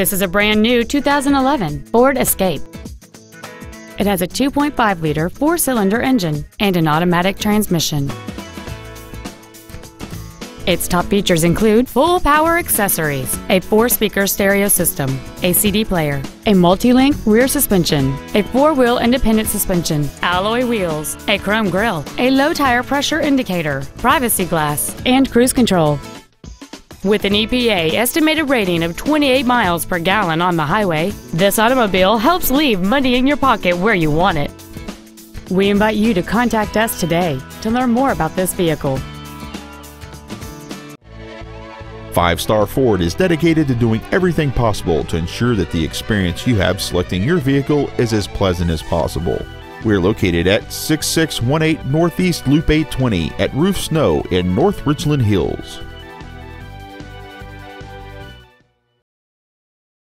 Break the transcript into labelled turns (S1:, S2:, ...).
S1: This is a brand new 2011 Ford Escape. It has a 2.5 liter four cylinder engine and an automatic transmission. Its top features include full power accessories, a four speaker stereo system, a CD player, a multi link rear suspension, a four wheel independent suspension, alloy wheels, a chrome grille, a low tire pressure indicator, privacy glass, and cruise control. With an EPA estimated rating of 28 miles per gallon on the highway, this automobile helps leave money in your pocket where you want it. We invite you to contact us today to learn more about this vehicle.
S2: Five Star Ford is dedicated to doing everything possible to ensure that the experience you have selecting your vehicle is as pleasant as possible. We're located at 6618 Northeast Loop 820 at Rufe Snow in North Richland Hills.